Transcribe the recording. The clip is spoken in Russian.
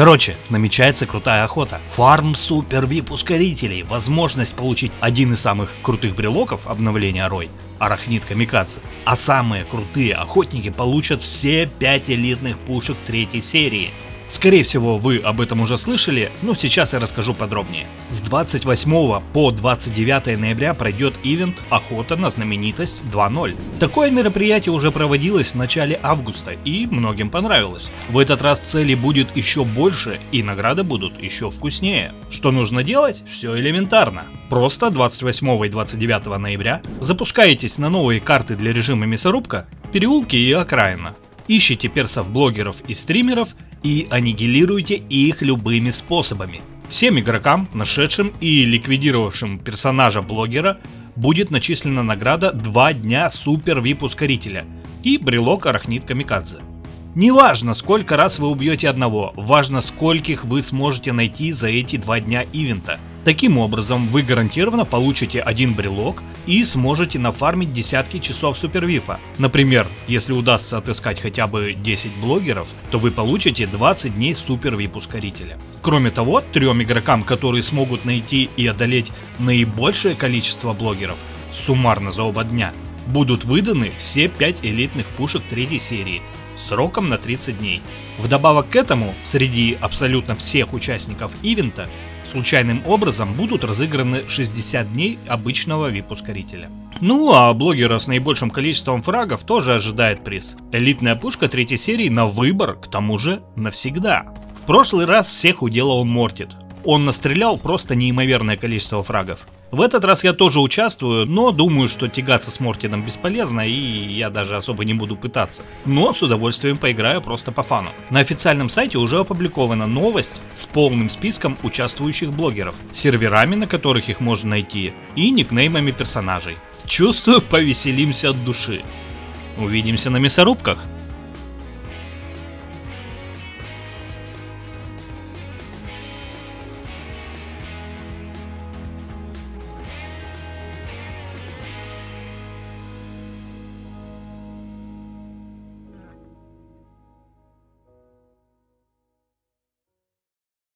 Короче, намечается крутая охота. Фарм супер вип ускорителей, возможность получить один из самых крутых брелоков обновления Рой, Арахнит Камикадзе. А самые крутые охотники получат все 5 элитных пушек третьей серии. Скорее всего, вы об этом уже слышали, но сейчас я расскажу подробнее. С 28 по 29 ноября пройдет ивент «Охота на знаменитость 2.0». Такое мероприятие уже проводилось в начале августа и многим понравилось. В этот раз целей будет еще больше и награды будут еще вкуснее. Что нужно делать? Все элементарно. Просто 28 и 29 ноября запускаетесь на новые карты для режима мясорубка, переулки и окраина. Ищите персов-блогеров и стримеров и аннигилируйте их любыми способами. Всем игрокам, нашедшим и ликвидировавшим персонажа блогера, будет начислена награда 2 дня супер вип ускорителя и брелок арахнит камикадзе. Неважно, сколько раз вы убьете одного, важно, скольких вы сможете найти за эти два дня ивента – Таким образом, вы гарантированно получите один брелок и сможете нафармить десятки часов супервипа. Например, если удастся отыскать хотя бы 10 блогеров, то вы получите 20 дней супервип ускорителя. Кроме того, трем игрокам, которые смогут найти и одолеть наибольшее количество блогеров, суммарно за оба дня, будут выданы все 5 элитных пушек третьей серии, сроком на 30 дней. Вдобавок к этому, среди абсолютно всех участников ивента Случайным образом будут разыграны 60 дней обычного VIP-ускорителя. Ну а блогера с наибольшим количеством фрагов тоже ожидает приз. Элитная пушка третьей серии на выбор, к тому же навсегда. В прошлый раз всех уделал Мортит. Он настрелял просто неимоверное количество фрагов. В этот раз я тоже участвую, но думаю, что тягаться с Мортином бесполезно и я даже особо не буду пытаться. Но с удовольствием поиграю просто по фану. На официальном сайте уже опубликована новость с полным списком участвующих блогеров, серверами, на которых их можно найти, и никнеймами персонажей. Чувствую, повеселимся от души. Увидимся на мясорубках.